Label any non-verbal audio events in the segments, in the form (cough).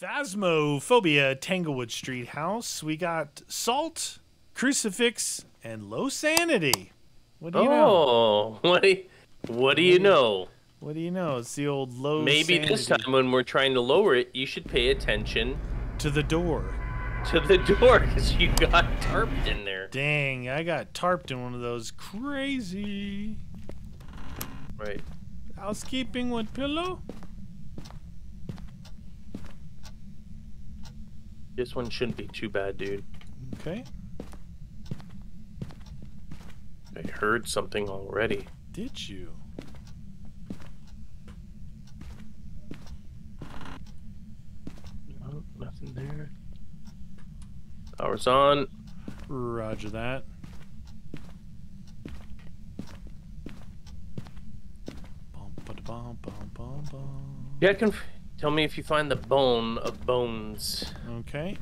Phasmophobia Tanglewood Street House. We got Salt, Crucifix, and Low Sanity. What do you know? Oh, (laughs) what do you, what do you know? What do you know? It's the old low Maybe this time when we're trying to lower it, you should pay attention to the door. to the (laughs) door because you got tarped in there. Dang, I got tarped in one of those crazy Right. housekeeping with pillow. This one shouldn't be too bad, dude. Okay, I heard something already. did you? No, nothing there. Power's on. Roger that. Bum, ba-da, bum, bum, bum, bum. Yeah, conf- tell me if you find the bone of bones. Okay.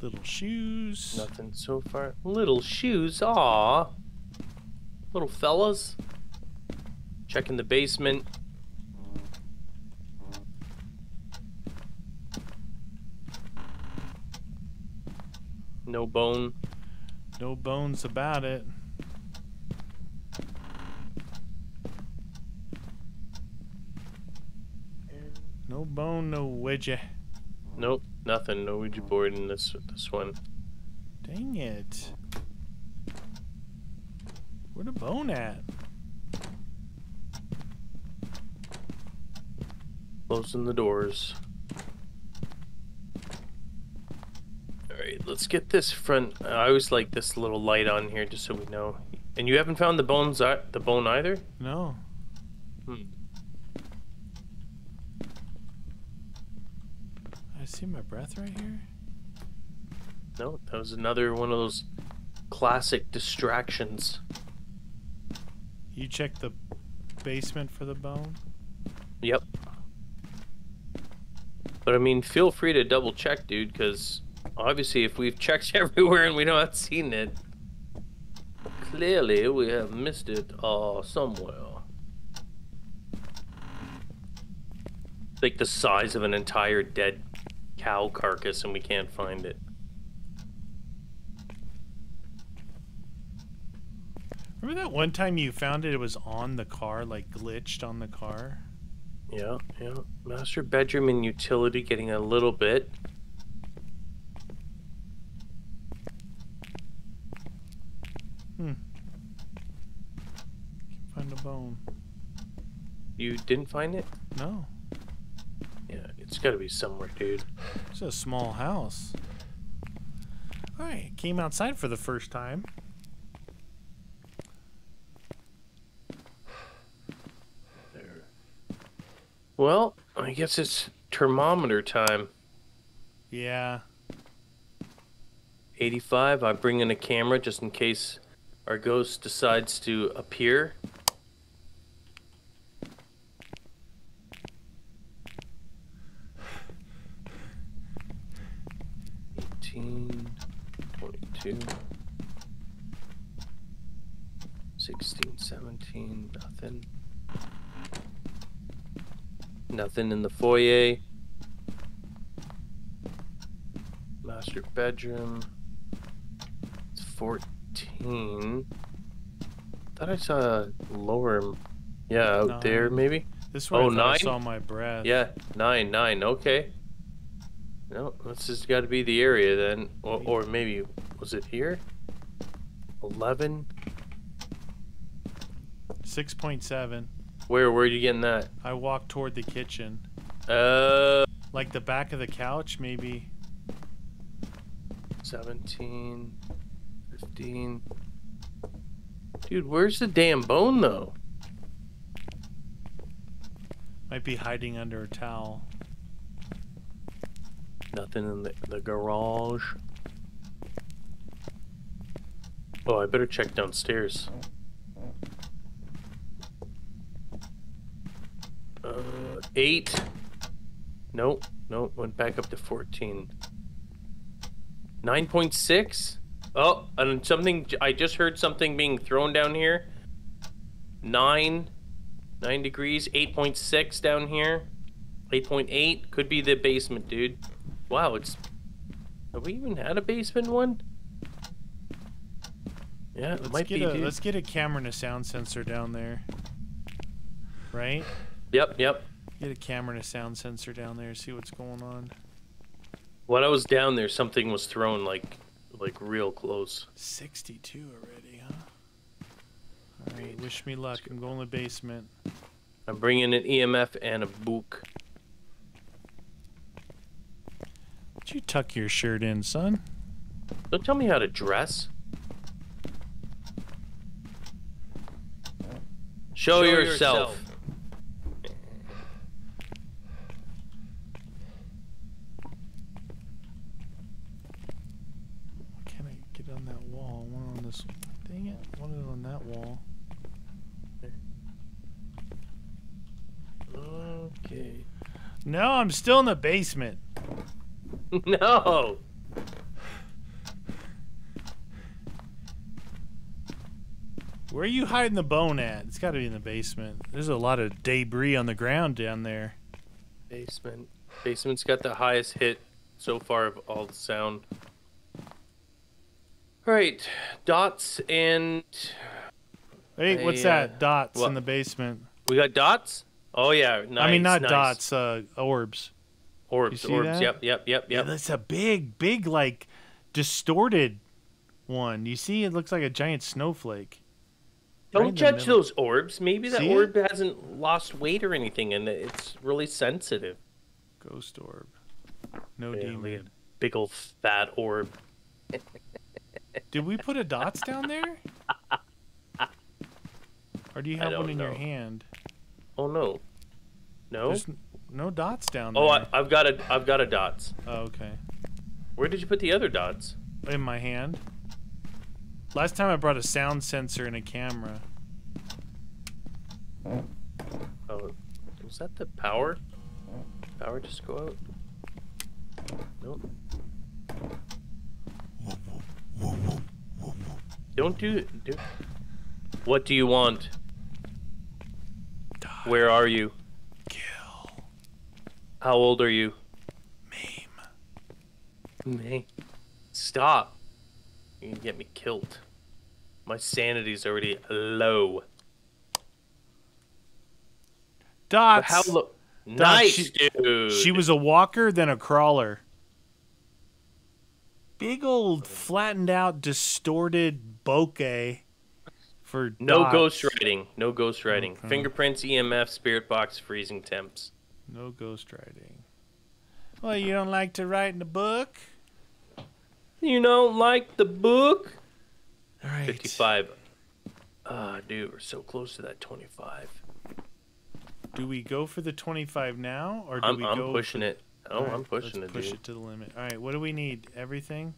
Little shoes. Nothing so far. Little shoes, aw. Little fellas. Checking the basement. No bone. No bones about it. No bone, no wedgie. Nope, nothing. No Ouija board in this this one. Dang it. Where the bone at? Closing the doors. Alright, let's get this front. I always like this little light on here just so we know. And you haven't found the bones, the bone either? No. Hmm. See my breath right here. No, that was another one of those classic distractions. You check the basement for the bone? Yep. But I mean, feel free to double check, dude, because obviously, if we've checked (laughs) everywhere and we not have seen it, clearly we have missed it uh, somewhere. Like the size of an entire dead cow carcass, and we can't find it. Remember that one time you found it? It was on the car, like glitched on the car. Yeah, yeah. Master bedroom and utility getting a little bit. Hmm. Can't find a bone. You didn't find it? No. It's got to be somewhere, dude. It's a small house. Alright, came outside for the first time. There. Well, I guess it's thermometer time. Yeah. 85. I bring in a camera just in case our ghost decides to appear. 16, 17, nothing. Nothing in the foyer. Master bedroom. It's 14. Thought I saw a lower. Yeah, out nine. there maybe. This one oh, I. I saw my breath. Yeah, nine, nine. Okay. No, this has got to be the area then, or, or maybe was it here? 11? 6.7. Where, where are you getting that? I walked toward the kitchen. Uh, Like the back of the couch, maybe. 17, 15. Dude, where's the damn bone though? Might be hiding under a towel. Nothing in the, the garage. Oh, I better check downstairs. Uh, eight. Nope, nope, went back up to 14. 9.6? Oh, and something, I just heard something being thrown down here. nine, nine degrees. Eight point six down here. Eight point eight could be the basement, dude. Wow, it's. Have we even had a basement one? Yeah, it Let's might get be. a dude. let's get a camera and a sound sensor down there. Right? Yep, yep. Get a camera and a sound sensor down there. See what's going on. When I was down there, something was thrown like, like real close. 62 already, huh? All right. Wish me luck. I'm going to the basement. I'm bringing an EMF and a book. Did you tuck your shirt in, son? Don't tell me how to dress. Show, yourself. Can I get on that wall? One on this. Dang it! One on that wall. Okay. No, I'm still in the basement. (laughs) no. Where are you hiding the bone at? It's got to be in the basement. There's a lot of debris on the ground down there. Basement. Basement's got the highest hit so far of all the sound. Right. Dots and Hey, what's uh, that? Dots what? in the basement. we got dots. Oh yeah, nice. I mean, not nice. dots. Uh, orbs. Orbs. Orbs. that? Yep. Yep. Yep. Yeah, Yep. that's a big, big, like distorted one. You see, it looks like a giant snowflake. Right Don't the judge those orbs. Maybe that See it? orb hasn't lost weight or anything, and it's really sensitive. Ghost orb. No Yeah, demon. Big old fat orb. (laughs) Did we put a dots down there? Or do you have one in your hand? Oh no. No. There's no dots down there. Oh, I, I've got a. I've got a dots. oh, okay. Where did you put the other dots? In my hand. Last time I brought a sound sensor and a camera. Oh, was that the power? Power just go out? Nope. Don't do do. What do you want? Where are you? Kill. How old are you? Meme. Me. Stop. You can get me killed. My sanity's already low. But Dots. how low? Nice, she- dude. She was a walker, then a crawler. Big old flattened out, distorted bokeh for no dots. ghost writing. No ghost writing. Okay. Fingerprints, EMF, spirit box, freezing temps. No ghost writing. Well, you don't like to write in the book? You don't like the book? All right. 55. Ah, dude, we're so close to that 25. Do we go for the 25 now, or do I'm, we I'm go pushing for... it. Oh, right, I'm pushing it, push dude. it to the limit. All right, what do we need? Everything,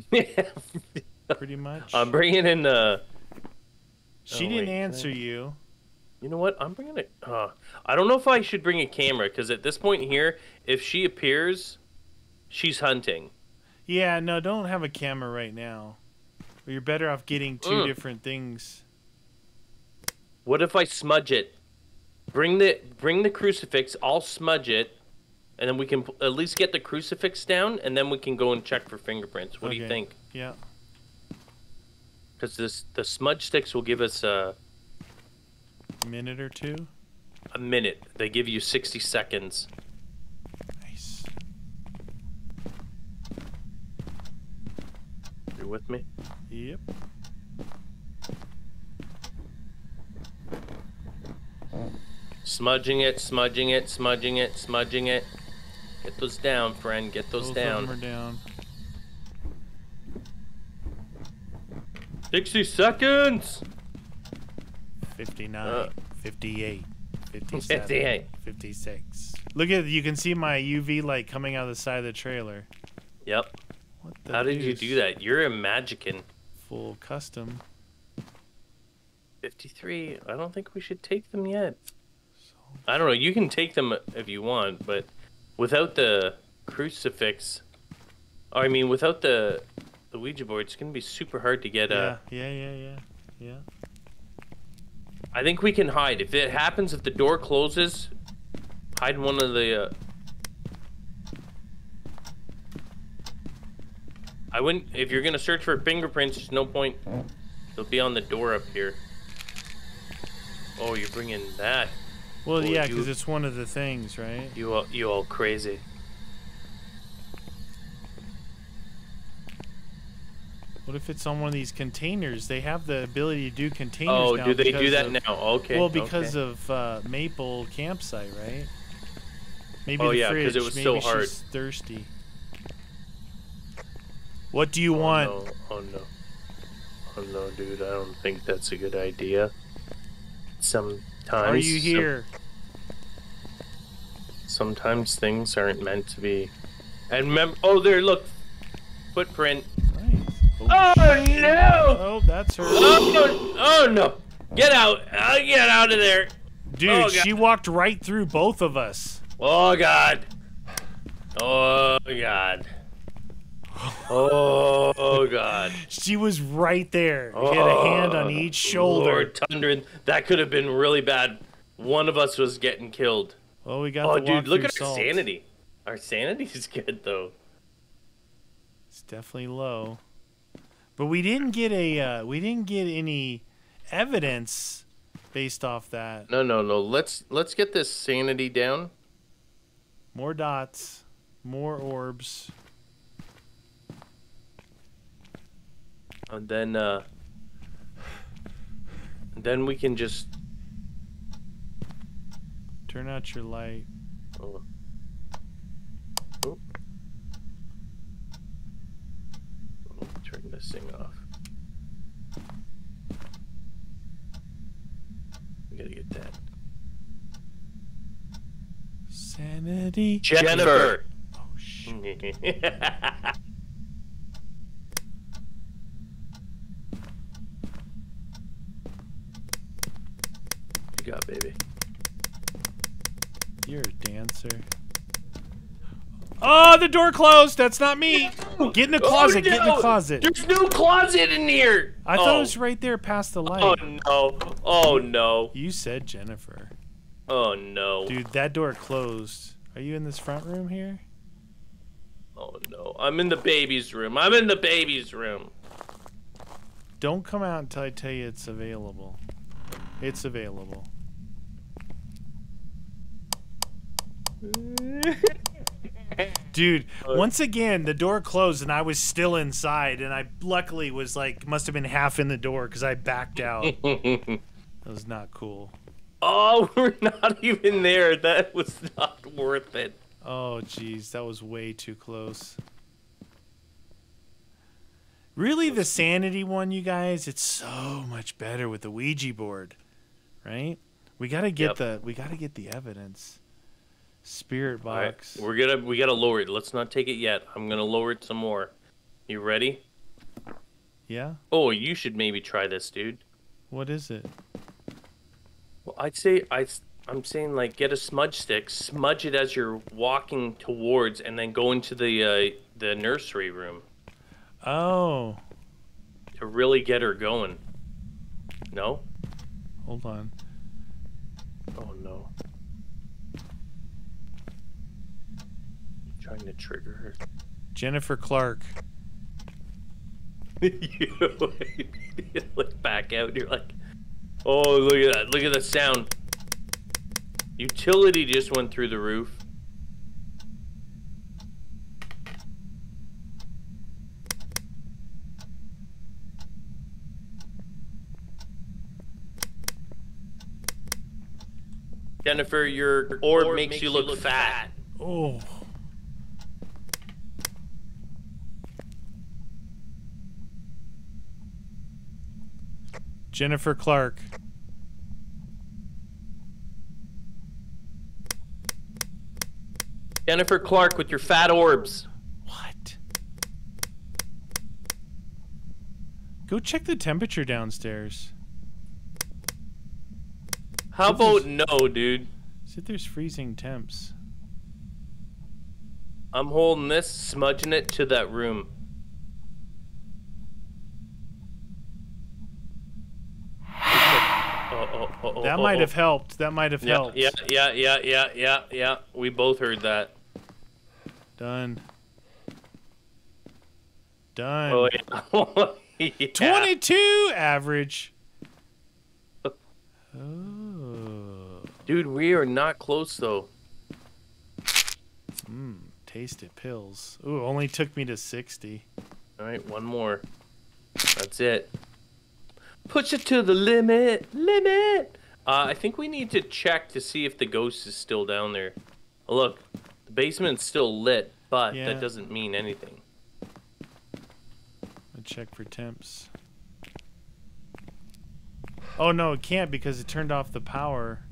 (laughs) pretty much. I'm bringing in uh she oh, didn't wait, answer you. You know what? I'm bringing it. Uh, I don't know if I should bring a camera because at this point here, if she appears, she's hunting. Yeah, no, don't have a camera right now. You're better off getting two Mm. different things. What if I smudge it? Bring the bring the crucifix. I'll smudge it, and then we can at least get the crucifix down, and then we can go and check for fingerprints. What do you think? Yeah. Because this the smudge sticks will give us a minute or two. a minute. They give you 60 seconds. Nice. You with me? Yep. Smudging it, smudging it, smudging it, smudging it. Get those down, friend. Get those Both down. of them are down. 60 seconds. 59, Uh. 58, 57, 58. 56. Look at you can see my UV light coming out of the side of the trailer. Yep. What the How did you do that? You're a magician. Full custom. 53. I don't think we should take them yet. I don't know. You can take them if you want, but without the crucifix, or I mean, without the the Ouija board, it's gonna be super hard to get. Yeah, Uh, yeah, yeah, yeah, yeah. I think we can hide. If it happens, if the door closes, hide in one of the. Uh... I wouldn't. If you're gonna search for fingerprints, there's no point. They'll be on the door up here. Oh, you're bringing that. Well, yeah, because it's one of the things, right? You all, you all crazy. What if it's on one of these containers? They have the ability to do containers Oh, now do they do that of- now? Okay. Well, because okay. of uh, Maple campsite, right? Maybe Oh, the yeah, fridge. it was Maybe so she's hard. thirsty. What do you Oh, want? No. Oh no. Oh no, dude! I don't think that's a good idea. Sometimes. Are you some- here? sometimes things aren't meant to be. And mem- oh, there! Look, footprint. Nice. Oh no! Oh, that's her. Oh, oh no! Get out! Uh, get out of there! Dude, oh, she walked right through both of us. Oh god! Oh god! Oh oh god! She was right there. She had a hand on Oh, each shoulder. Lord Thunder, that could have been really bad. One of us was getting killed. Oh, we got Oh, dude, look at our sanity. Our sanity is good though. It's definitely low. But we didn't get a uh, we didn't get any evidence based off that. No, no, no. Let's let's get this sanity down. More dots, more orbs. And then uh then we can just Turn out your light. oh. Turn this thing off. We gotta get that. Sanity. Jennifer. Oh shit. (laughs) you got baby. You're a dancer. Oh, the door closed. That's not me. Get in the oh, closet. Get in the Oh, closet. There's no closet in here. I thought oh. it was oh. right there past the light. Oh no! Oh no! You said Jennifer. Oh no! Dude, that door closed. Are you in this front room here? Oh no! I'm in the baby's room. I'm in the baby's room. Don't come out until I tell you it's available. It's available. Dude, once again, the door closed and I was still inside, and I luckily was like, must have been half in the door because I backed out. (laughs) That was not cool. oh, (laughs) we're not even there. That was not worth it. Oh, jeez, that was way too close. Really, the sanity one, you guys, it's so much better with the Ouija board, right? We gotta get Yep. the we gotta get the evidence. Spirit All right, box. we're gonna we gotta lower it. Let's not take it yet. I'm gonna lower it some more. You ready? Yeah. Oh, you should maybe try this, dude. What is it? Well, I'd say I. I'm saying like get a smudge stick, smudge it as you're walking towards, and then go into the uh, the nursery room Oh, to really get her going. No? hold on. Oh no. Trying to trigger her. Jennifer Clark. (laughs) you look back out. You're like, oh, look at that! Look at the sound. Utility just went through the roof. Jennifer, your orb, makes, you look, fat. Oh. Jennifer Clark. Jennifer Clark with your fat orbs. What? Go check the temperature downstairs. How is- about no, dude? See if there's freezing temps. I'm holding this, smudging it to that room. Uh Oh, oh, oh, oh, That oh, might oh. have helped. That might have Yeah, helped. yeah, yeah, yeah, yeah, yeah, yeah. We both heard that. Done. Oh, Done. Oh yeah. (laughs) yeah. 22 average. Oh. Dude, we are not close though. Mmm. Tasted pills. Ooh, only took me to 60. All right, one more. That's it. Push it to the limit, limit. Uh, I think we need to check to see if the ghost is still down there. Oh, look, the basement's still lit, but Yeah. that doesn't mean anything. I check for temps. Oh no, it can't because it turned off the power.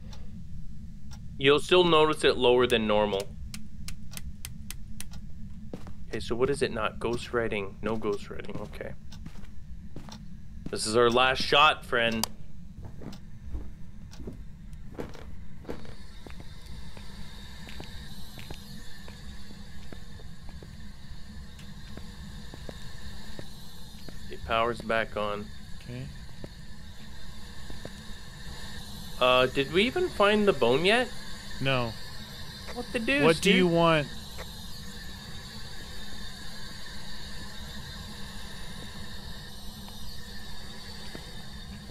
You'll still notice it lower than normal. Okay, so what is it not? Ghost writing. No ghost writing. Okay. This is our last shot, friend. Okay, power's back on. Okay. Uh, did we even find the bone yet? No. What the deuce, what do dude? you want?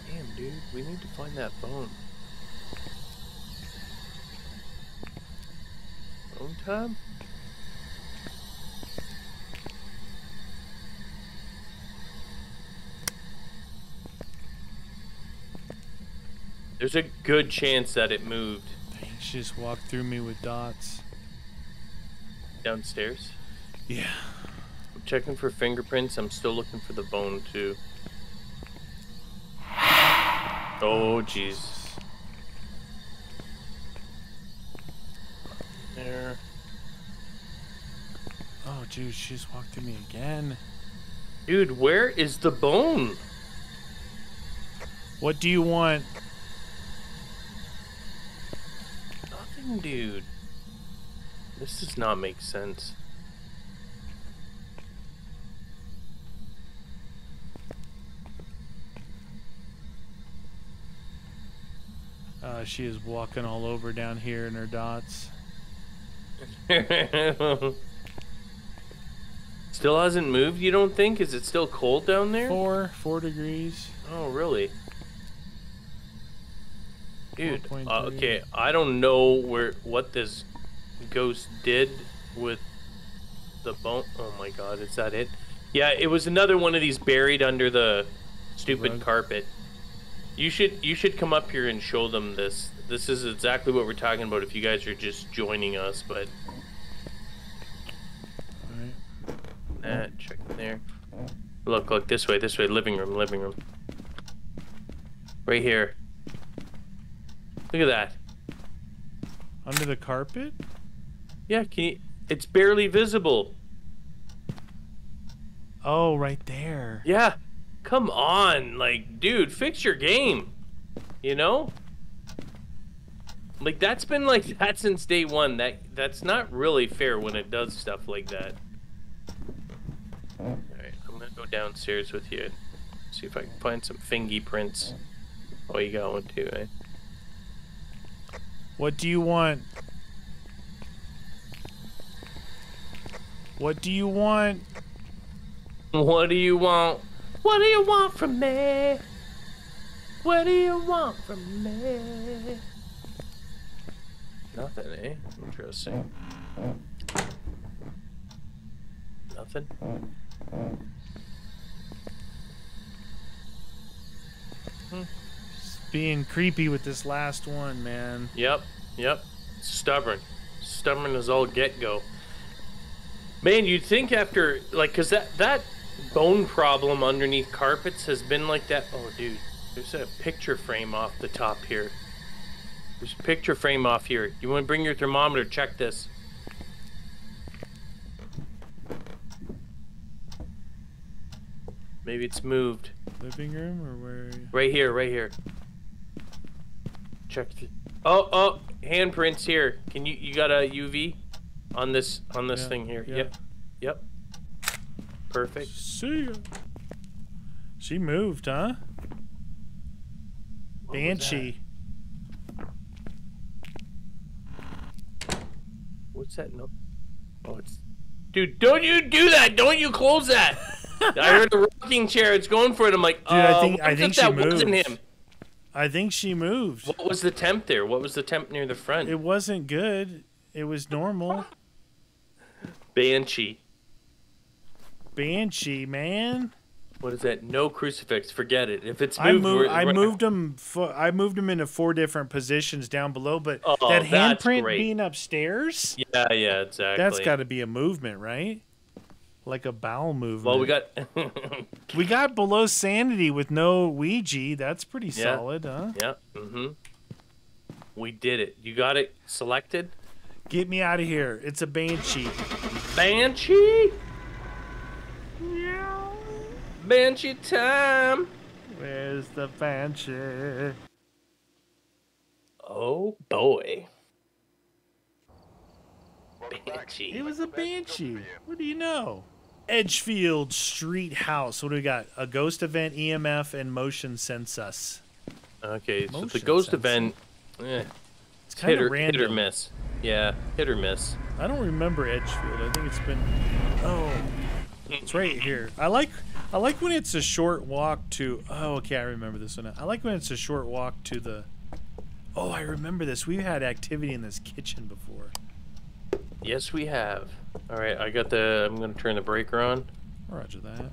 Damn, dude, we need to find that bone. Bone time? There's a good chance that it moved Dang, she just walked through me with dots. downstairs. Yeah. I'm checking for fingerprints. I'm still looking for the bone too. Oh jeez. There. Oh, dude, she just walked through me again. Dude, where is the bone? What do you want? Nothing, dude. This does not make sense. Uh, she is walking all over down here in her dots. (laughs) still hasn't moved, you don't think? Is it still cold down there? Four, four degrees. Oh, really? Dude, uh, okay, I don't know where what this ghost did with the bone. Oh my god, is that it? Yeah, it was another one of these buried under the stupid Rug. carpet. You should you should come up here and show them this. This is exactly what we're talking about if you guys are just joining us, but Alright. uh, check there. Look, look this way, this way, living room, living room. Right here. Look at that. Under the carpet? Yeah, can you, it's barely visible. Oh, right there. Yeah. Come on, like, dude, fix your game. You know? Like that's been like (laughs) that since day one. That that's not really fair when it does stuff like that. Alright, I'm gonna go downstairs with you. See if I can find some fingy prints. Oh you got one too, eh? What do you want? What do you want? What do you want? What do you want from me? What do you want from me? Nothing, eh? Interesting. Nothing? Just being creepy with this last one, man. Yep, yep. Stubborn. Stubborn as all get go. Man, you'd think after, like, cause that, that bone problem underneath carpets has been like that. Oh, dude, there's a picture frame off the top here. There's a picture frame off here. You want to bring your thermometer? Check this. Maybe it's moved. Living room or where? Right here, right here. Check. The... Oh, oh, handprints here. Can you you got a UV on this on this Yeah, thing here? yeah. Yep. Yep. Perfect. See ya. She moved, huh? What Banshee. That? What's that? No. Oh, it's. Dude, don't you do that! Don't you close that! (laughs) I heard the rocking chair. It's going for it. I'm like, Dude, uh, I oh, think I think that moved. wasn't him. I think she moved. What was the temp there? What was the temp near the front? It wasn't good. It was normal. Banshee. Banshee, man. What is that? No crucifix. Forget it. If it's I moved, moved. we're- I moved him. I moved him into four different positions down below. But Oh, that handprint being upstairs, Yeah, yeah, exactly. that's got to be a movement, right? Like a bowel movement. Well, we got. (laughs) we got below sanity with no Ouija. That's pretty Yeah. solid, huh? yeah. Mm-hmm. We did it. You got it selected. Get me out of here. It's a banshee. Banshee. Banshee time. Where's the banshee? Oh boy. Banshee. It was a banshee. What do you know? Edgefield Street House. What do we got? A ghost event, EMF, and motion sensors. Okay, so the ghost sensor. event. Eh, It's kind hit, of or, hit or miss. Yeah, hit or miss. I don't remember Edgefield. I think it's been. Oh, it's right here. I like. I like when it's a short walk to. Oh, okay. I remember this one. I like when it's a short walk to the. Oh, I remember this. We've had activity in this kitchen before. Yes, we have. All right, I got the. I'm gonna turn the breaker on. Roger that.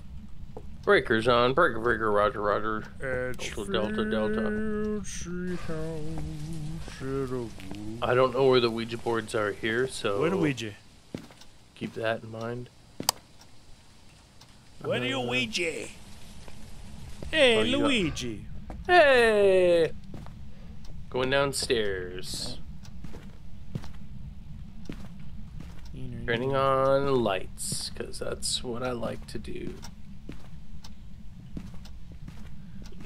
Breaker's on. Breaker, breaker. Roger, roger. Edgefield Delta, Delta. I don't know where the Ouija boards are here, so Where a Ouija? keep that in mind. What a Uh, Ouija? Hey, Oh, you got- Luigi. Hey! Going downstairs. Turning on lights, because that's what I like to do.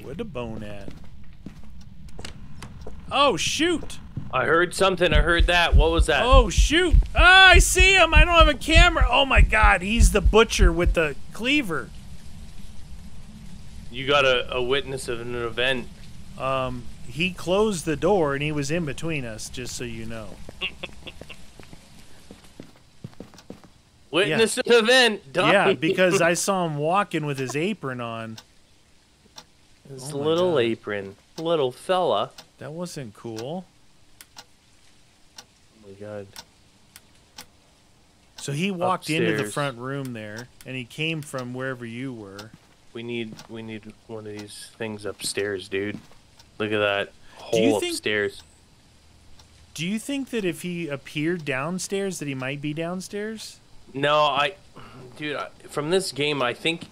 Where the bone at? Oh shoot! I heard something. I heard that. What was that? Oh shoot! Ah, I see him. I don't have a camera. Oh my God, he's the butcher with the cleaver. You got a, a witness of an event. Um, he closed the door and he was in between us. Just so you know. (laughs) Witness of an event. Yeah, (laughs) because I saw him walking with his apron on. His Oh little God. apron. Little fella. That wasn't cool. My god. So he walked into the front room there, and he came from wherever you were. We need we need one of these things upstairs, dude. Look at that Do you hole think- upstairs. Do you think that if he appeared downstairs, that he might be downstairs? No, I, dude, I, from this game, I think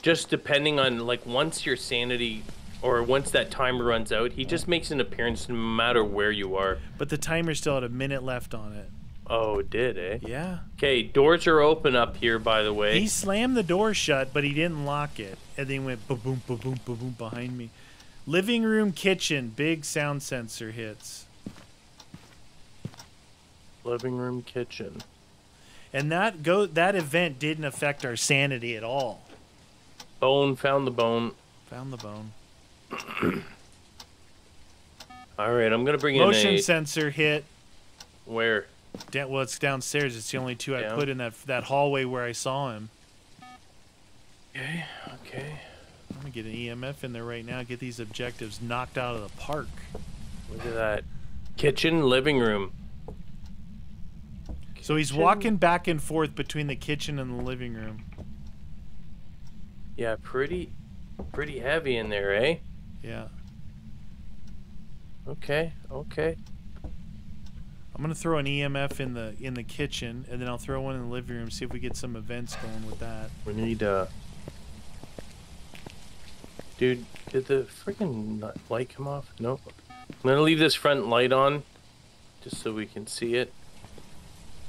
just depending on like once your sanity or once that timer runs out, he just makes an appearance no matter where you are. But the timer still had a minute left on it. Oh, it did eh? Yeah. Okay, doors are open up here, by the way. He slammed the door shut, but he didn't lock it. And then he went boom, boom, boom, boom, boom, boom behind me. Living room, kitchen, big sound sensor hits. Living room, kitchen. And that go that event didn't affect our sanity at all. Bone found the bone. Found the bone. (clears throat) All right, I'm gonna bring Motion in a motion sensor hit. where. Well, it's downstairs. It's the only two I put in that that hallway where I saw him. Okay, okay. I'm gonna get an EMF in there right now. Get these objectives knocked out of the park. Look at that. Kitchen, living room. So he's walking back and forth between the kitchen and the living room. Yeah, pretty, pretty heavy in there, eh? Yeah. Okay, okay. I'm gonna throw an EMF in the in the kitchen, and then I'll throw one in the living room. See if we get some events going with that. We need uh. Dude, did the freaking light come off? Nope. I'm gonna leave this front light on, just so we can see it.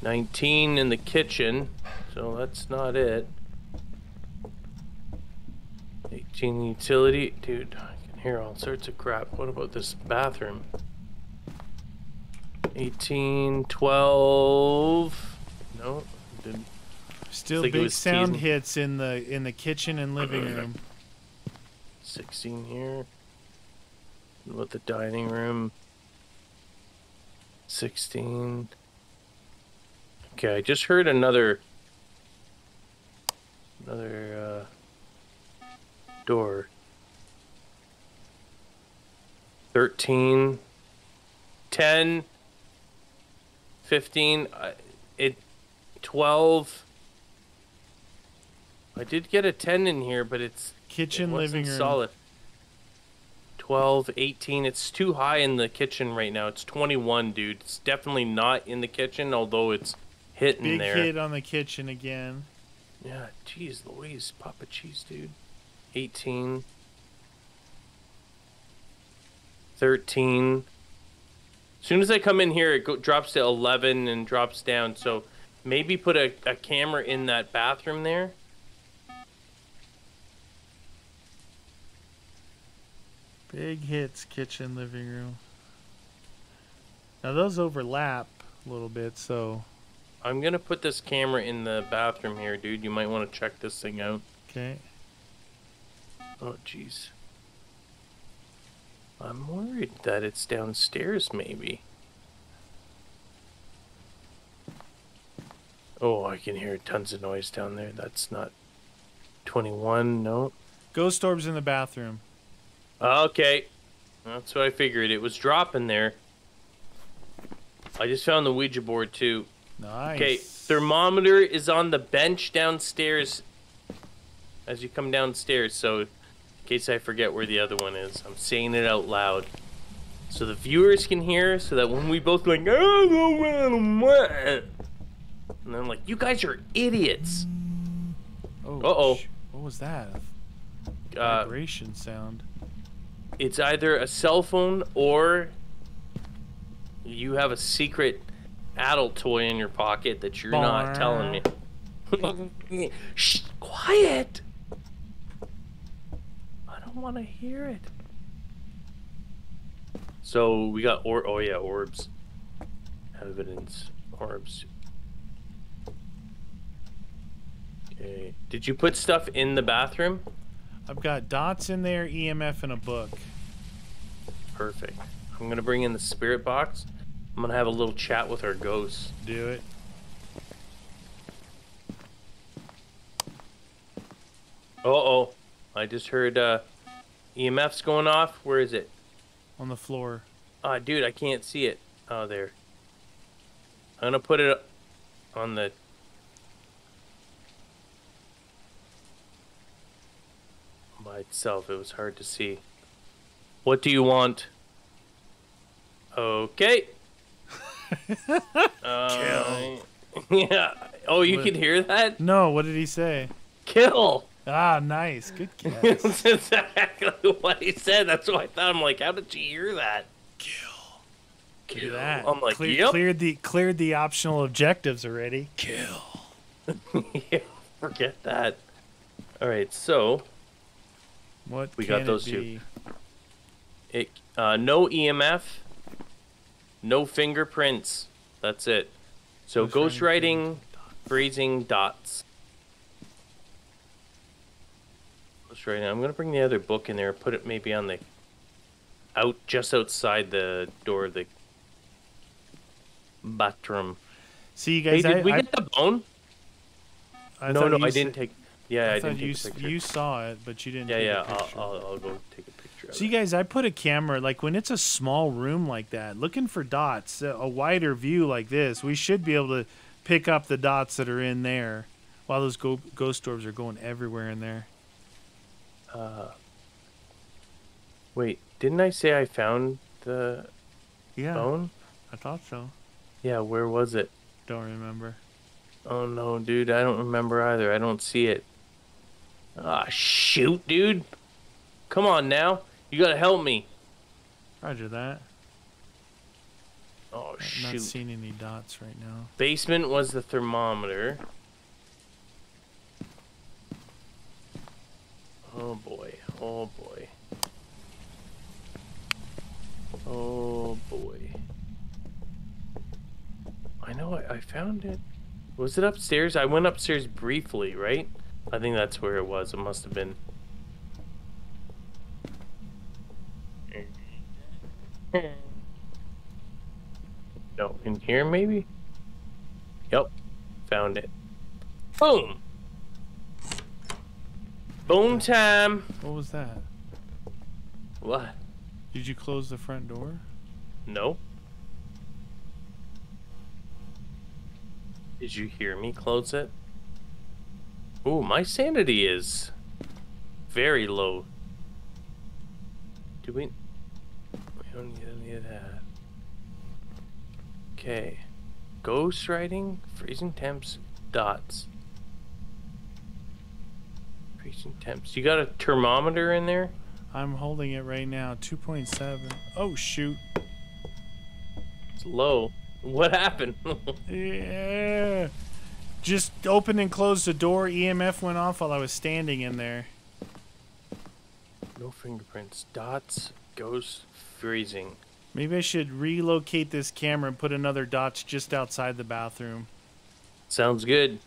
19 in the kitchen, so that's not it. 18 utility, dude. Hear all sorts of crap. What about this bathroom? 18, 12. No, didn't. Still big sound teasing. hits in the in the kitchen and living room. 16 here. What about the dining room? 16. Okay, I just heard another another uh, door. 13 10 15 uh, it 12 I did get a 10 in here, but it's Kitchen, it living room. solid. 12, 18. It's too high in the kitchen right now. It's 21, dude. It's definitely not in the kitchen, although it's hitting Big there. hit on the kitchen again. Yeah, jeez Louise. Papa cheese, dude. 18. 13. As soon as I come in here, it go, drops to 11 and drops down. So maybe put a, a camera in that bathroom there. Big hits, kitchen, living room. Now those overlap a little bit, so I'm going to put this camera in the bathroom here, dude. You might want to check this thing out. okay. Oh, jeez. I'm worried that it's downstairs, maybe. Oh, I can hear tons of noise down there. That's not 21, no. Ghost orbs in the bathroom. Okay. That's what I figured. It was dropping there. I just found the Ouija board, too. Nice. Okay, thermometer is on the bench downstairs as you come downstairs. So, in case I forget where the other one is, I'm saying it out loud. So the viewers can hear, so that when we both like, and I'm like, you guys are idiots. Oh, Uh-oh. sh- What was that? Uh, vibration sound. it's either a cell phone or you have a secret adult toy in your pocket that you're not telling me. (laughs) Shh, quiet. I don't want to hear it. So we got or oh yeah orbs, evidence orbs. Okay. Did you put stuff in the bathroom? I've got dots in there, EMF, and a book. Perfect. I'm gonna bring in the spirit box. I'm gonna have a little chat with our ghosts. Do it. Uh oh. I just heard uh EMF's going off. Where is it? On the floor. Ah, dude, I can't see it. Oh, there. I'm gonna put it on the. By itself, it was hard to see. What do you want? Okay. (laughs) uh, (laughs) Yeah. Oh, you What- can hear that? No, what did he say? Kill. Ah, nice. Good guess. (laughs) That's exactly what he said. That's what I thought. I'm like, how did you hear that? Kill. Kill. Look that. I'm like, Clear- yep. cleared the cleared the optional objectives already. Kill. (laughs) yeah, forget that. All right, so What We can got those it two. it uh, no EMF, no fingerprints. That's it. So Ghostwriting, ghostwriting, freezing dots. Ghostwriting. I'm gonna bring the other book in there. Put it maybe on the out just outside the door of the bathroom. See, you Hey, guys. did I, we I, get the bone? I no, no, I didn't take. Yeah, I, I, didn't you take you saw it, but you didn't. yeah, take yeah. I'll, picture. I'll, I'll go take a picture. Of So you it. guys, I put a camera like when it's a small room like that, looking for dots, a a wider view like this, we should be able to pick up the dots that are in there, while those go- ghost orbs are going everywhere in there. Uh, wait, didn't I say I found the Yeah, bone? I thought so. Yeah, where was it? Don't remember. Oh no, dude, I don't remember either. I don't see it. Ah, shoot, dude. Come on now. You gotta help me. Roger that. Oh, I'm not shoot. seeing any dots right now. Basement was the thermometer. Oh boy. Oh boy. Oh boy. I know I, I found it. Was it upstairs? I went upstairs briefly, right? I think that's where it was. It must have been. No, in here maybe? Yep. Found it. Boom. Bone time. What was that? What? Did you close the front door? No. Did you hear me close it? Ooh, my sanity is very low. Do we? We don't need any of that. Okay. Ghost writing, freezing temps, dots. Freezing temps. You got a thermometer in there? I'm holding it right now. 2.7. Oh, shoot. It's low. What happened? (laughs) Yeah. Just opened and closed the door. EMF went off while I was standing in there. no fingerprints. Dots, ghost, freezing. Maybe I should relocate this camera and put another dots just outside the bathroom. Sounds good.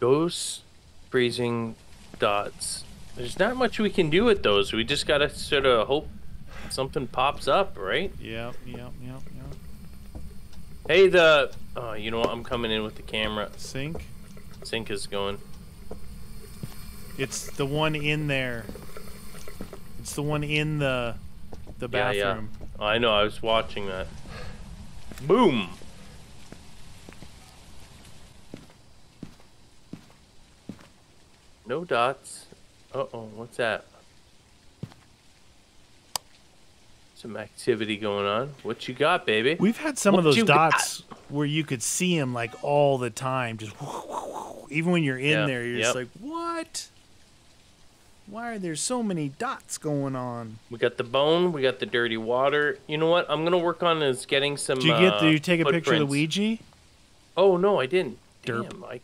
Ghosts, freezing, dots. There's not much we can do with those. We just gotta sort of hope something pops up, right? Yep, yep, yep, yep. Hey, the. Oh, you know what? I'm coming in with the camera. Sink. Sync is going. It's the one in there. It's the one in the the bathroom. Yeah, yeah. I know. I was watching that. Boom. No dots. Uh oh, what's that? Some activity going on. What you got, baby? We've had some of those you got? dots where you could see them like all the time, just (laughs) even when you're in Yeah, there, you're yep. just like, what? Why are there so many dots going on? We got the bone. We got the dirty water. You know what? I'm gonna work on is getting some. Do you get? uh, Do you take a picture of the footprints. Ouija? Oh no, I didn't. Derp. Damn, Mike.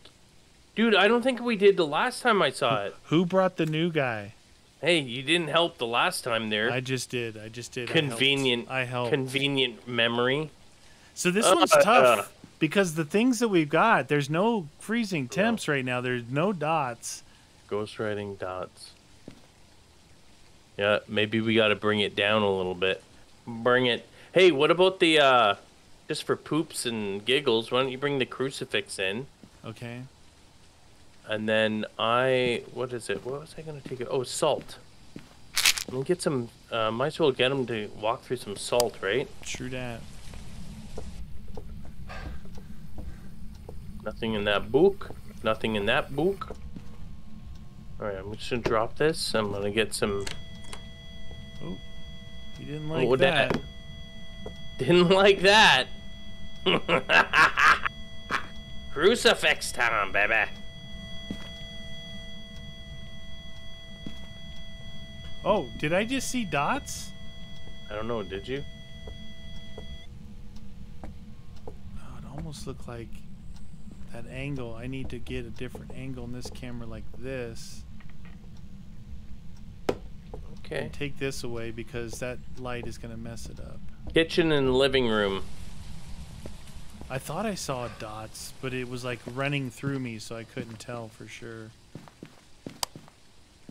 Dude, I don't think we did the last time I saw it. Who brought the new guy? Hey, you didn't help the last time there. I just did. I just did. I helped. Convenient. I helped. Convenient memory. so this Uh, one's uh, tough because the things that we've got, there's no freezing temps right now. There's no dots. Ghostwriting dots. Yeah, maybe we got to bring it down a little bit. Bring it. Hey, what about the uh just for poops and giggles, why don't you bring the crucifix in? Okay. And then I what is it? What was I going to take? Oh, salt. Let me get some uh might as well get him to walk through some salt, right? True that. Nothing in that book. Nothing in that book. All right, I'm just gonna drop this. I'm gonna get some. Oh, you didn't like Oh, that. that- (laughs) Didn't like that. (laughs) Crucifix time, baby. Oh, did I just see dots? I don't know. Did you? Oh, it almost looked like that angle. I need to get a different angle in this camera like this. Okay. And take this away because that light is going to mess it up. Kitchen and living room. I thought I saw dots, but it was like running through me, so I couldn't tell for sure.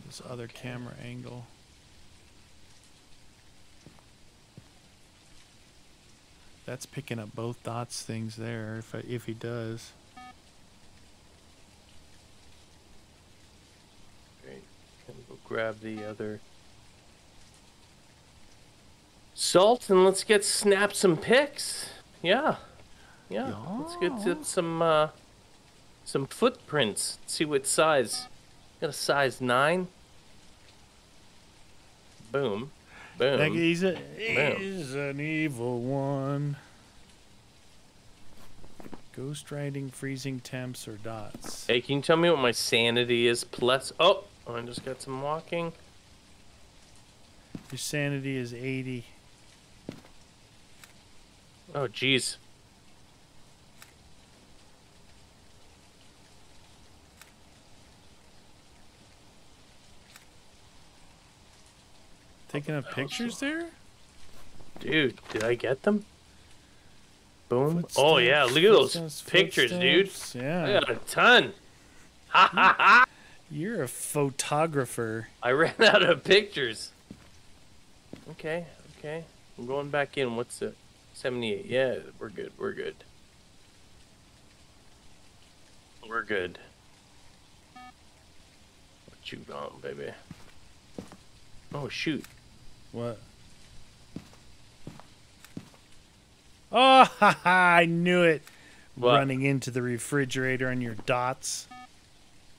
This other camera angle. That's picking up both dots things there, if I, if he does. Great. Gonna go grab the other salt and let's get snap some pics. Yeah. Yeah. Let's get some uh some footprints. See what size. Got a size nine. Boom. Boom. Like he's a he's an evil one. Ghost writing, freezing temps, or dots. Hey, can you tell me what my sanity is? Plus, oh, I just got some walking. Your sanity is 80. Oh, jeez. Taking up pictures there? Dude, did I get them? Boom. oh, yeah, look at those Footsteps, pictures, dude. footsteps, I Yeah. got a ton. Ha ha ha! You're a photographer. I ran out of pictures. Okay, okay. I'm going back in. What's it? 78. Yeah, we're good. We're good. We're good. What you got, baby? Oh, shoot. What? Oh, (laughs) I knew it. What? Running into the refrigerator on your dots.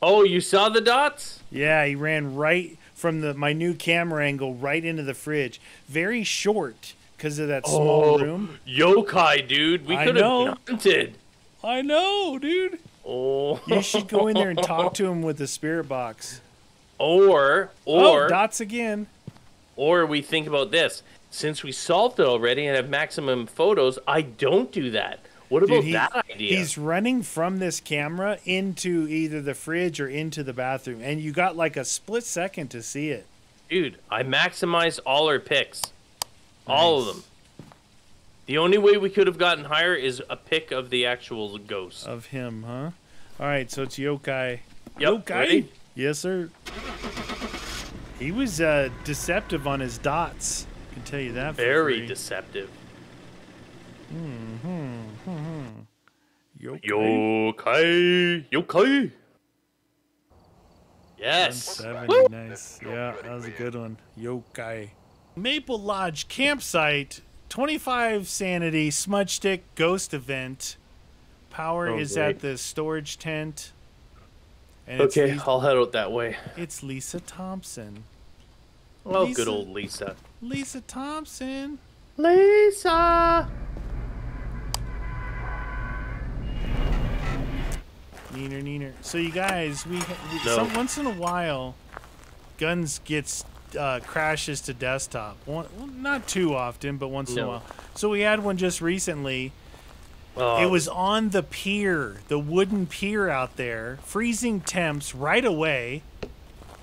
Oh, you saw the dots? Yeah, he ran right from the my new camera angle right into the fridge. Very short because of that oh, small Oh, room. Yokai, dude. We could have hunted. I know, dude. Oh. You should go in there and talk to (laughs) him with the spirit box. Or, oh, or, dots again. Or we think about this. Since we solved it already and have maximum photos, I don't do that. What about Dude, he- that idea? He's running from this camera into either the fridge or into the bathroom, and you got like a split second to see it. Dude, I maximized all our picks. All of them. The only way we could have gotten higher is a pick of the actual ghost. Of him, huh? All right, so it's yokai. Yep, yokai. ready? Yes, sir. He was uh, deceptive on his dots. I can tell you that. Very free. deceptive. yokai. Yokai. Yokai. Yes. 70, nice. Yeah, that was a good one. Yokai. Maple Lodge campsite, 25 sanity, smudge stick, ghost event. Power Oh, is great. at the storage tent. And Okay, Lisa, I'll head out that way. it's Lisa Thompson. Oh, Lisa. good old Lisa. Lisa Thompson. Lisa. Neener, neener. So you guys, we, we No. some, once in a while, Guns gets uh, crashes to desktop. One, well, not too often, but once in a while. So we had one just recently. Oh, It was on the pier, the wooden pier out there, freezing temps right away.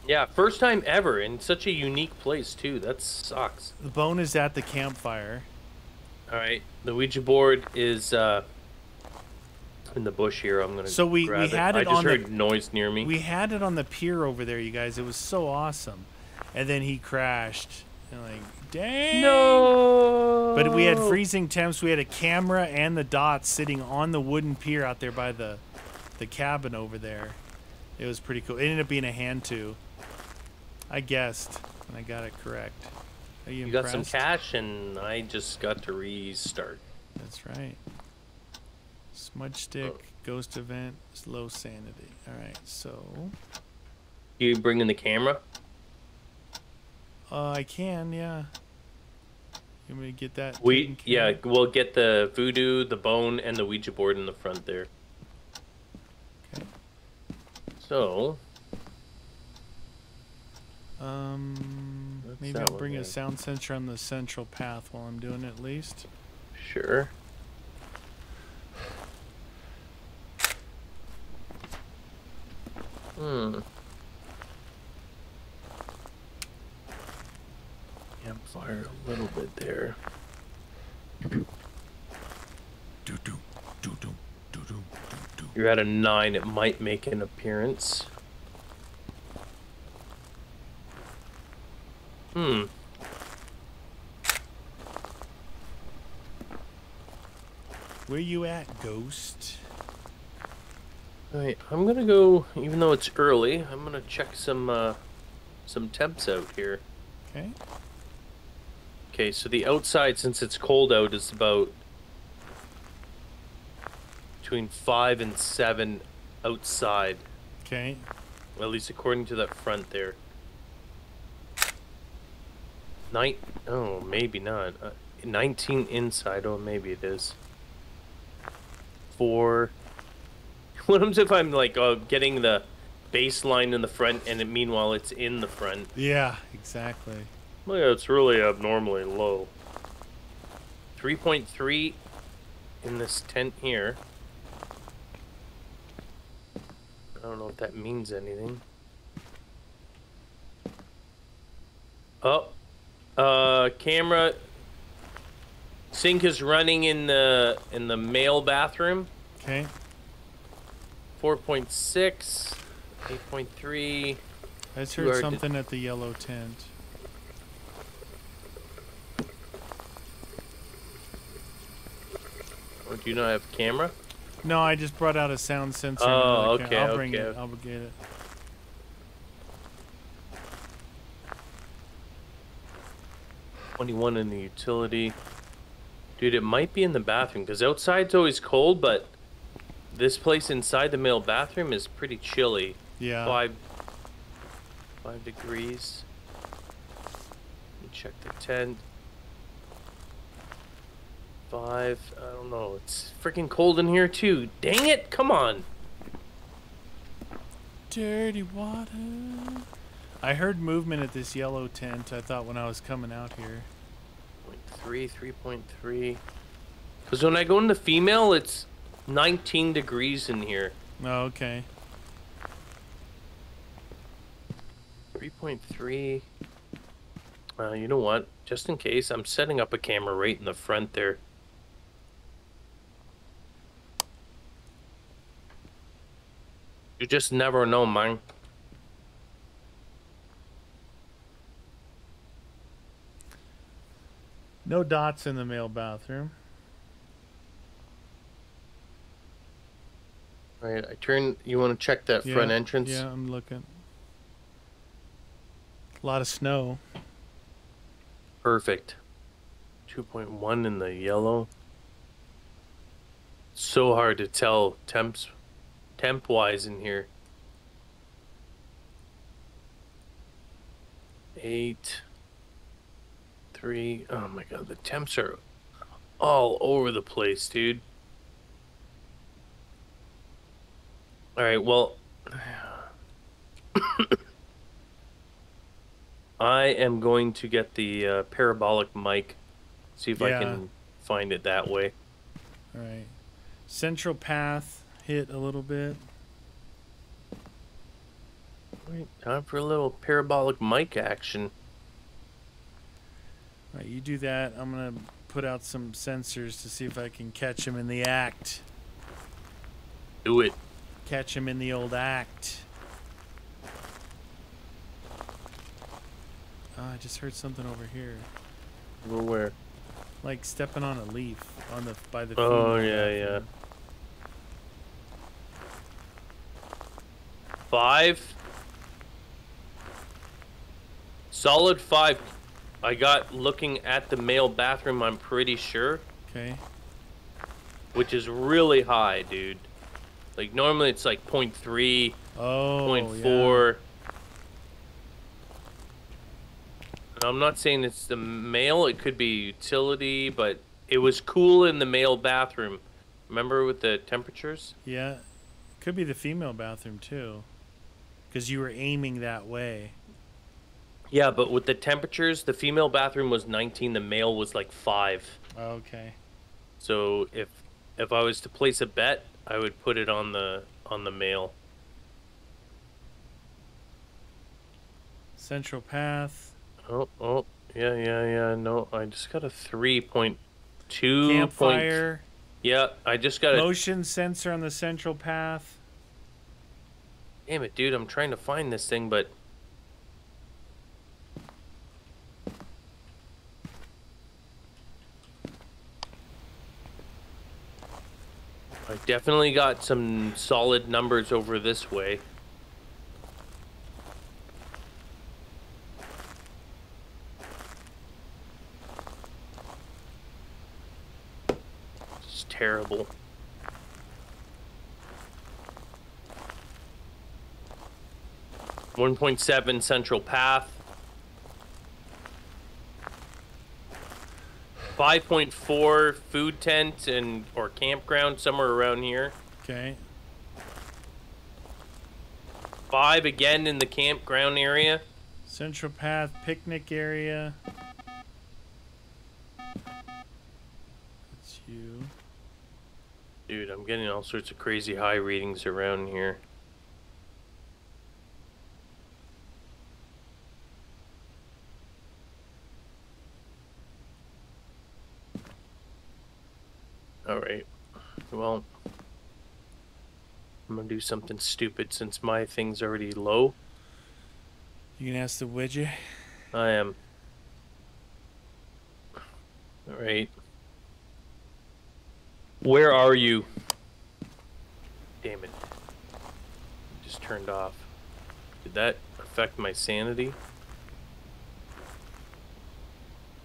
yeah, first time ever in such a unique place too. That sucks. The bone is at the campfire. All right, the Ouija board is uh, in the bush here. I'm gonna. So we- we had I it just on the- heard noise near me. We had it on the pier over there, you guys. It was so awesome. And then he crashed. And like, dang. no. But we had freezing temps. We had a camera and the dots sitting on the wooden pier out there by the the cabin over there. It was pretty cool. It ended up being a Hantu. I guessed, and I got it correct. Are you, You got some impressed? cash, and I just got to restart. That's right. Smudge stick, Oh. ghost event, low sanity. All right, so You bringing the camera? uh, I can, yeah. You want me to get that? We yeah, we'll get the voodoo, the bone, and the Ouija board in the front there. Okay. So Um, maybe I'll bring a sound sensor on the central path while I'm doing it at least. sure. Hmm. Campfire a little bit there. Do do do do do do do do. You're at a nine. It might make an appearance. Hmm. Where you at, ghost? Alright, I'm gonna go. Even though it's early, I'm gonna check some uh, some temps out here. Okay. Okay, so the outside, since it's cold out, is about between five and seven outside. Okay. At least according to that front there. Night? Oh, maybe not. Uh, 19 inside. Oh, maybe it is. Four. (laughs) What happens if I'm like uh, getting the baseline in the front and it, meanwhile it's in the front? Yeah, exactly. Well, yeah, it's really abnormally low. 3.3 in this tent here. I don't know if that means anything. Oh, uh, camera. Sink is running in the in the male bathroom. Okay. 4.6, 8.3. I just heard something at the yellow tent. Do you not have a camera? No, I just brought out a sound sensor. Oh, okay, I'll bring okay. it. I'll get it. Twenty-one in the utility. Dude, it might be in the bathroom because outside's always cold, but this place inside the male bathroom is pretty chilly. Yeah. Five, five degrees. Let me check the tent. Five. I don't know. It's freaking cold in here too. Dang it! Come on. Dirty water. I heard movement at this yellow tent. I thought when I was coming out here. Point three, three point three. Because when I go into female, it's 19 degrees in here. Oh, okay. 3.3. Uh, you know what? Just in case, I'm setting up a camera right in the front there. You just never know, man. No dots in the male bathroom. All right, I turn. You want to check that front entrance? Yeah, I'm looking. A lot of snow. Perfect. 2.1 in the yellow. So hard to tell temps temp wise in here. 8 3 Oh my god, the temps are all over the place, dude. All right, well (coughs) I am going to get the uh, parabolic mic. See if I can find it that way. All right. Central path hit a little bit. Right, time for a little parabolic mic action. All right, you do that. I'm gonna put out some sensors to see if I can catch him in the act. Do it. Catch him in the old act. Oh, I just heard something over here, where? like stepping on a leaf on the by the. Oh, yeah, yeah. bathroom. Five. Solid five. I got looking at the male bathroom, I'm pretty sure, Okay. which is really high, dude. Like normally it's like 0.3, Oh. point yeah. And I'm not saying it's the male, it could be utility, but it was cool in the male bathroom. Remember with the temperatures? Yeah, could be the female bathroom too, because you were aiming that way. Yeah, but with the temperatures, the female bathroom was 19, the male was like 5. Okay. So if if I was to place a bet, I would put it on the on the male. Central path. Oh, oh, yeah, yeah, yeah. No, I just got a 3.2 point. Campfire. Yeah, I just got a Motion sensor on the central path. Damn it, dude, I'm trying to find this thing, but. I definitely got some solid numbers over this way. It's terrible. One point seven Central Path. Five point four food tent and or campground somewhere around here. Okay. Five again in the campground area. Central path picnic area. That's you. Dude, I'm getting all sorts of crazy high readings around here. Alright. Well, I'm gonna do something stupid since my thing's already low. You can ask the Ouija. I am. Alright. Where are you? Damn it. Just turned off. Did that affect my sanity?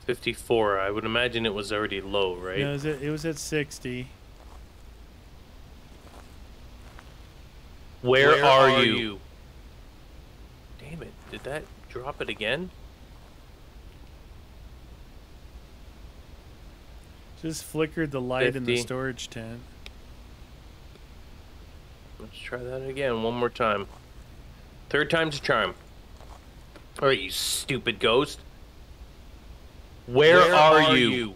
54. I would imagine it was already low, right? No, it was at, it was at 60. Where, Where are, are you? you? Damn it. Did that drop it again? Just flickered the light in the storage tent. Let's try that again one more time. Third time's a charm. Alright, you stupid ghost. Where, Where are, are you? you?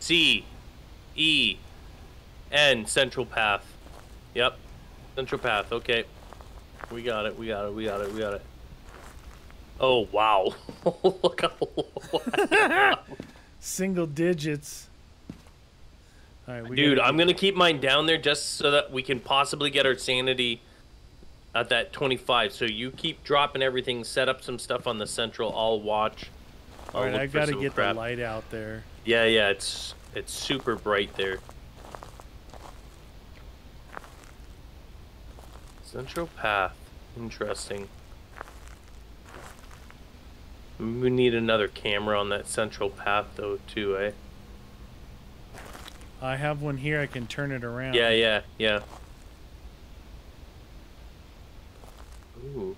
C E N Central Path. Yep. Central Path, okay. We got it, we got it, we got it, we got it. Oh wow. (laughs) Look how (laughs) Single digits. All right, we Dude, I'm gonna keep mine down there just so that we can possibly get our sanity at that 25. So you keep dropping everything, set up some stuff on the central. I'll watch. I'll All right, I for gotta get crap. the light out there. Yeah, yeah, it's it's super bright there. Central path, interesting. We need another camera on that central path though too, eh? I have one here. I can turn it around. Yeah, yeah, yeah. Ooh.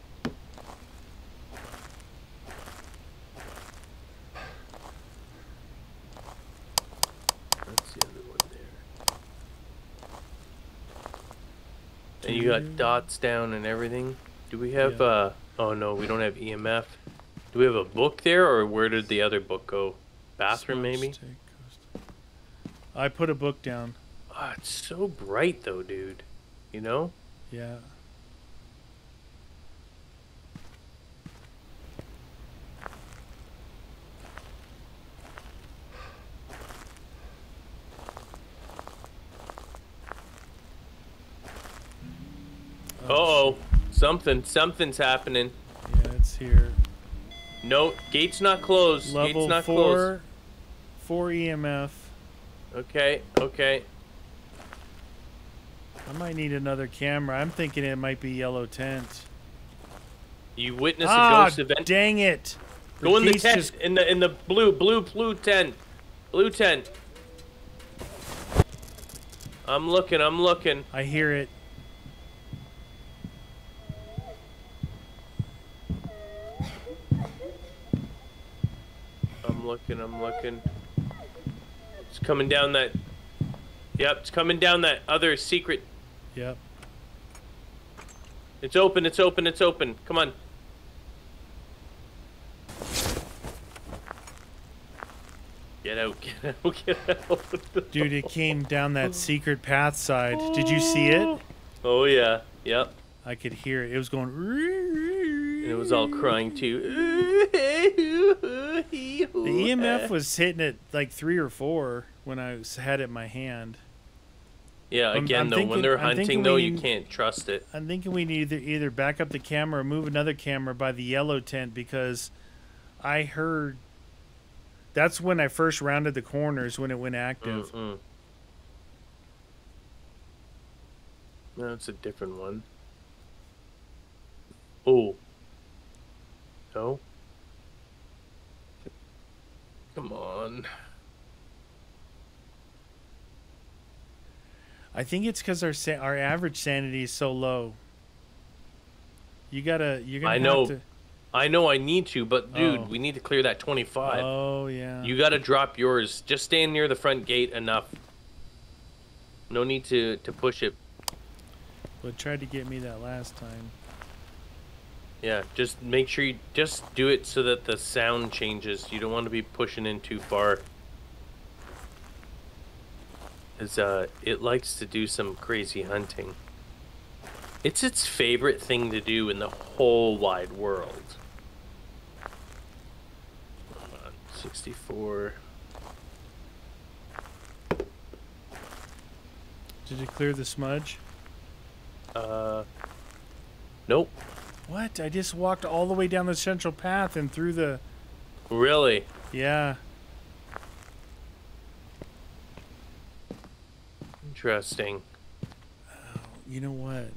That's the other one there. And you got dots down and everything. Do we have Yeah. uh oh no, we don't have EMF. Do we have a book there or where did the other book go? Bathroom maybe? I put a book down. Ah, it's so bright though, dude. You know? Yeah. Uh oh. Something something's happening. Yeah, it's here. No, gate's not closed. Level gate's not four, four EMF. Okay, okay. I might need another camera. I'm thinking it might be yellow tent. You witnessed a ah, ghost event. dang it! Go in the tent. just- In the in the blue, blue, blue tent. Blue tent. I'm looking, I'm looking. I hear it. I'm looking, I'm looking. It's coming down that Yep, it's coming down that other secret. Yep. It's open, it's open, it's open. Come on. Get out, (laughs) get out, get out. Dude, it came down that (laughs) secret path side. Did you see it? Oh yeah, yep. I could hear it. It was going. And it was all crying too. (laughs) The The EMF eh. was hitting it like three or four when I was, had it in my hand. Yeah, I'm- again I'm though, thinking- when they're hunting though, you can't trust it. I'm thinking we need either either back up the camera or move another camera by the yellow tent because I heard. That's when I first rounded the corners when it went active. Mm-mm. No, it's a different one. Oh. No. Come on. I think it's because our sa- our average sanity is so low. You gotta you're gonna I know. to- I know I need to, but dude, Oh. we need to clear that 25. Oh yeah. You got to drop yours. Just stand near the front gate enough. No need to to push it. But tried to get me that last time. Yeah, just make sure you just do it so that the sound changes. You don't want to be pushing in too far. Cause uh, it likes to do some crazy hunting. It's its favorite thing to do in the whole wide world. Come on, 64. Did you clear the smudge? Uh, nope. What? I just walked all the way down the central path and through the. Really? Yeah. Interesting. You know what?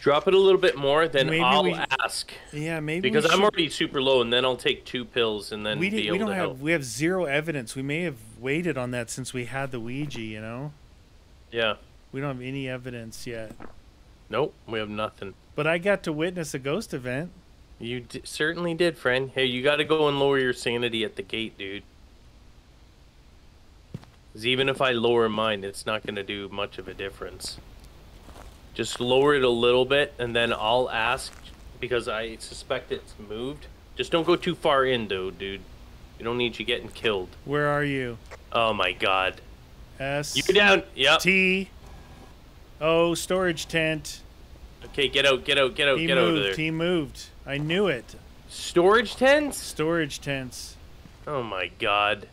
Drop it a little bit more, then Maybe I'll we- ask. Yeah, maybe Because I'm already super low, and then I'll take two pills, and then we be did, able we don't to have help. we have zero evidence. We may have waited on that since we had the Ouija. You know, Yeah. we don't have any evidence yet. Nope, we have nothing. But I got to witness a ghost event. You d- certainly did, friend. Hey, you got to go and lower your sanity at the gate, dude. 'Cause even if I lower mine, it's not going to do much of a difference. Just lower it a little bit, and then I'll ask because I suspect it's moved. Just don't go too far in, though, dude. We don't need you getting killed. Where are you? Oh my god. S You down? Yep. T O storage tent. Okay, get out, get out, get out, He get out of moved. there. He moved. I knew it. Storage tents? Storage tents. Oh my god.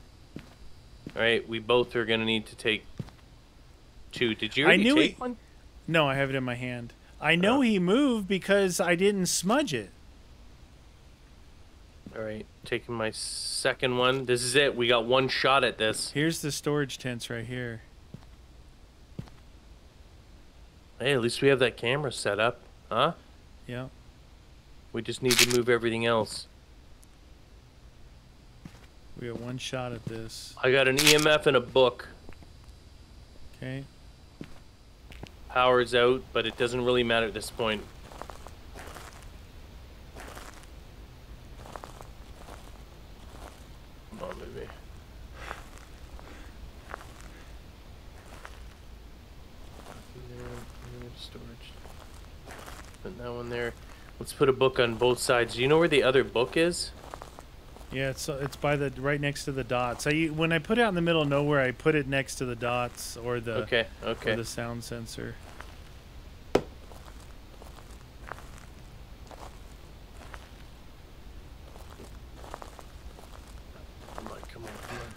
Alright, we both are gonna need to take two. Did you I knew take he- one? No, I have it in my hand. I know Oh. he moved because I didn't smudge it. Alright, taking my second one. This is it. We got one shot at this. Here's the storage tents right here. Hey, at least we have that camera set up. Huh? Yeah. We just need to move everything else. We got one shot at this. I got an EMF and a book. Okay. Power's out, but it doesn't really matter at this point. Come on, baby. Nothing there, no Storage. Put that one there. Let's put a book on both sides. Do you know where the other book is? Yeah, it's uh, it's by the right next to the dots. I when I put it out in the middle of nowhere, I put it next to the dots or the Okay, or okay. the sound sensor. Come on, come on, come on.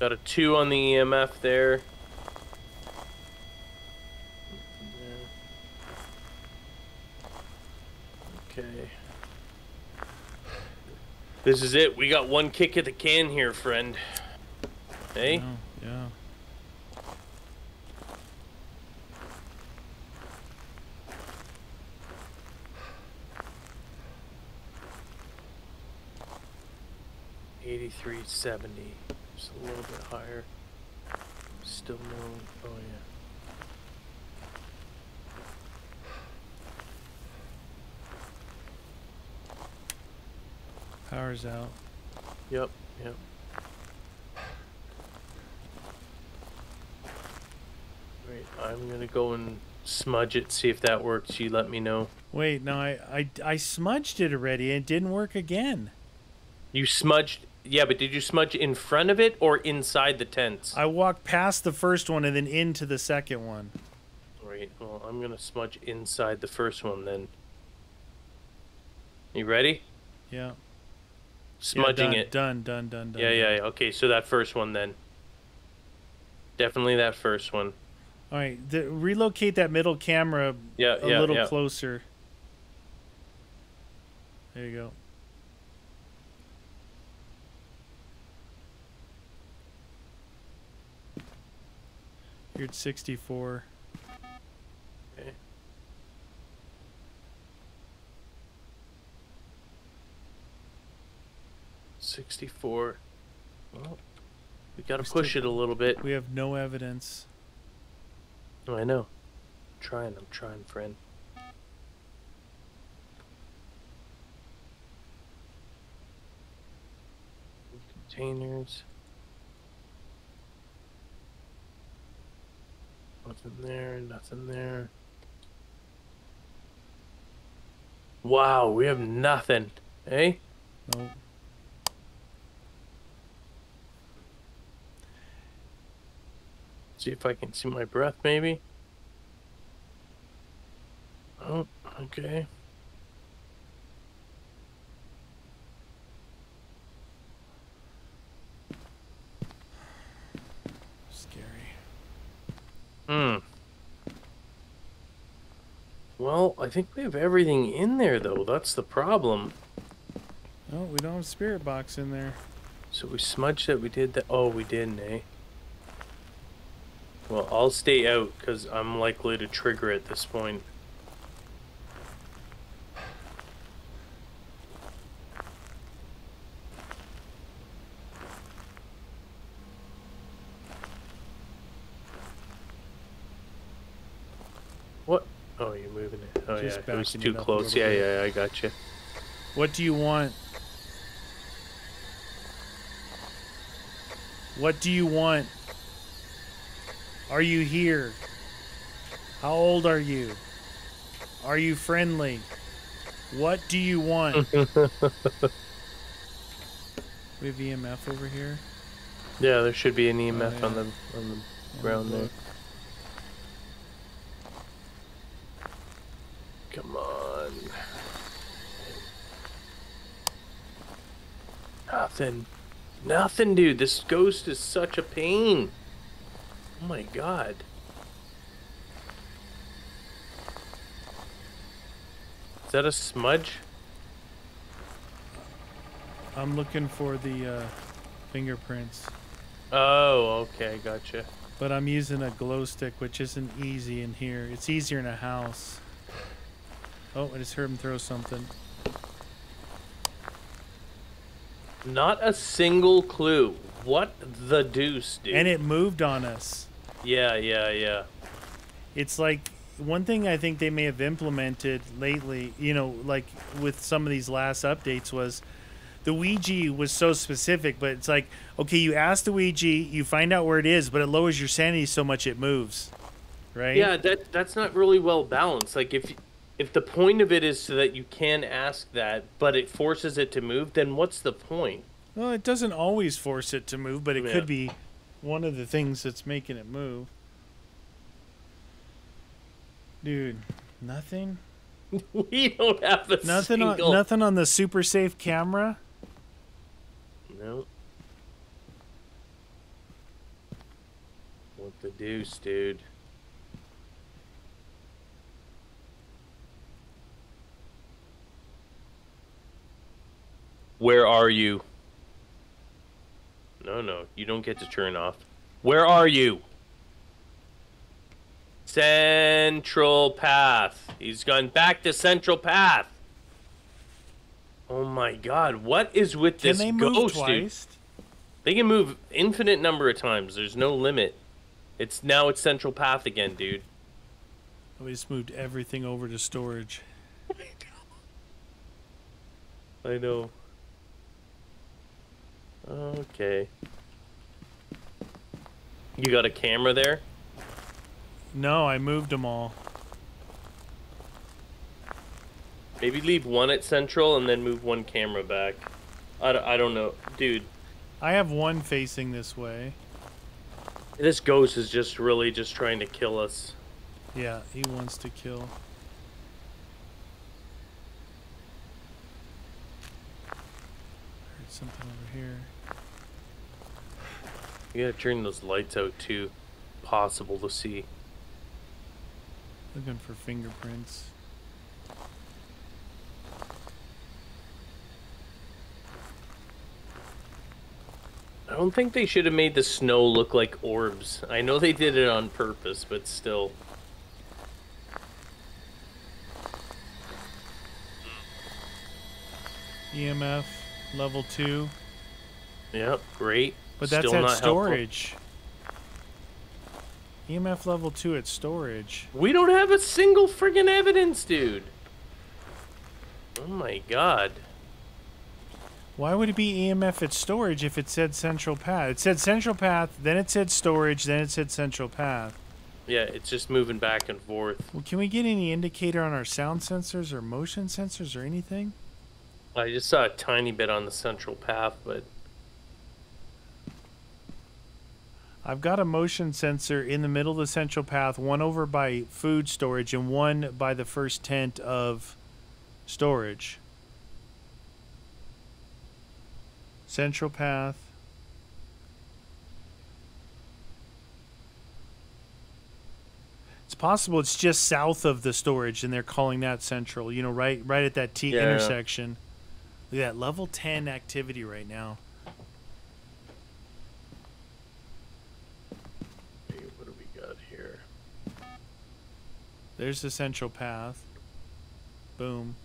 Got a two on the EMF there. Okay. This is it. We got one kick at the can here, friend. Hey? Yeah. Eighty-three seventy. Just a little bit higher. Still no. Oh yeah. Power's out. Yep. Yep. Wait, I'm gonna go and smudge it. See if that works. You let me know. Wait, no, I, I I smudged it already. And it didn't work again. You smudged. Yeah, but did you smudge in front of it or inside the tents? I walked past the first one and then into the second one. Right. Well, I'm gonna smudge inside the first one then. You ready? Yeah. Smudging yeah, it. done, Done, done, done, done. Yeah, yeah, yeah. Okay, so that first one then. Definitely that first one. All right, the, relocate that middle camera Yeah, a yeah, little yeah. closer. There you go. You're at 64. Okay. Sixty-four. Well, we gotta We push still- it a little bit. We have no evidence. Oh, I know. I'm trying. I'm trying, friend. Containers. Nothing there. Nothing there. Wow, we have nothing. Eh? No. See if I can see my breath, maybe. Oh, okay. Scary. Hmm. Well, I think we have everything in there, though. That's the problem. Oh, we don't have spirit box in there. So we smudged it. We did that. Oh, we didn't, eh? Well, I'll stay out because I'm likely to trigger at this point. What? Oh, you're moving it. Oh, Just yeah. It was too close. Yeah, bit. yeah, I got you. What do you want? What do you want? Are you here? How old are you? Are you friendly? What do you want? (laughs) we have EMF over here. Yeah, there should be an EMF oh, yeah. on the on the on the ground there. book. Come on. Nothing. Nothing, dude. This ghost is such a pain. Oh my god. Is that a smudge? I'm looking for the uh, fingerprints, Oh, okay, gotcha. but I'm using a glow stick, which isn't easy in here. It's easier in a house. Oh, I just heard him throw something. Not a single clue. What the deuce, dude? And it moved on us. Yeah, yeah, yeah. it's like one thing I think they may have implemented lately, you know, like with some of these last updates was the Ouija was so specific, but it's like, okay, you ask the Ouija, you find out where it is, but it lowers your sanity so much it moves. Right? Yeah, that that's not really well balanced. Like if if the point of it is so that you can ask that, but it forces it to move, then what's the point? Well, it doesn't always force it to move, but it Yeah. could be one of the things that's making it move. Dude, nothing? (laughs) we don't have a Nothing on nothing on the super safe camera? No. What the deuce, dude? Where are you? No, no, you don't get to turn off. Where are you? Central Path. He's gone back to Central Path. Oh my god, what is with Can this they move ghost, dude? They can move infinite number of times. There's no limit. It's now it's Central Path again, dude. We just moved everything over to storage. I know. Okay. You got a camera there? No, I moved them all. Maybe leave one at Central and then move one camera back. I, don't- I don't know. Dude, I have one facing this way. this ghost is just really just trying to kill us. Yeah, he wants to kill. Heard something over here. You gotta turn those lights out too. Possible to see. Looking for fingerprints. I don't think they should have made the snow look like orbs. I know they did it on purpose, but still. EMF level two, Yep, great. But that's Still at not helpful. storage. EMF level two at storage. We don't have a single friggin' evidence, dude. Oh my god. Why would it be EMF at storage if it said central path? It said central path, then it said storage, then it said central path. Yeah, it's just moving back and forth. Well, can we get any indicator on our sound sensors or motion sensors or anything? I just saw a tiny bit on the central path, but I've got a motion sensor in the middle of the central path, one over by food storage and one by the first tent of storage. Central path. It's possible it's just south of the storage and they're calling that central. You know, right right at that T Yeah. intersection. Look at that level 10 activity right now. Hey, what do we got here? There's the central path. Boom.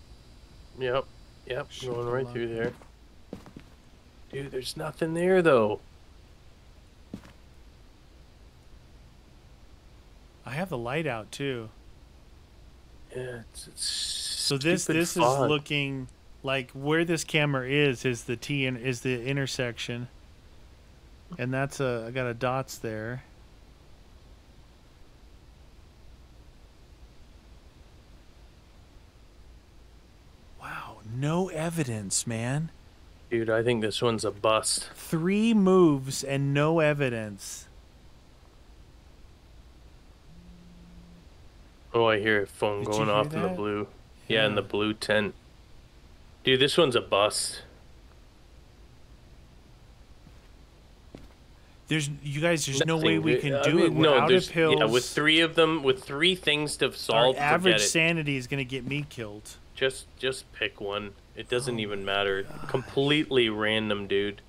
Yep. Yep. Shoot going right through there. Dude, there's nothing there though. I have the light out too. Yeah, it's, it's So this this is looking like where this camera is is the T and is the intersection. And that's a I got a dots there. Wow, no evidence, man. Dude, I think this one's a bust. 3 moves and no evidence. Oh, I hear a phone Did going off in the blue. Yeah, in the blue tent. Dude, this one's a bust. There's you guys there's no way we can I do mean, it. We're no, of pills. Yeah, with three of them, with three things to solve. Our average sanity is going to get me killed. Just, just pick one. It doesn't Oh even matter. Completely random, dude.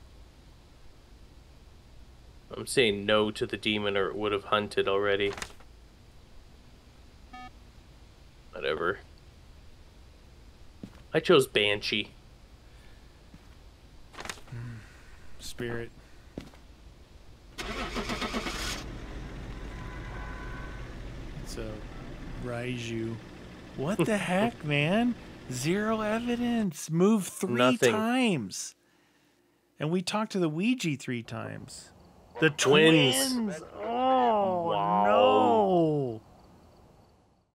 I'm saying no to the demon, or it would have hunted already. Whatever. I chose Banshee. Hmm. Spirit. It's a Raiju. What the heck, man? Zero evidence. Move three Nothing. times. And we talked to the Ouija three times. The twins. twins. Oh, wow. no.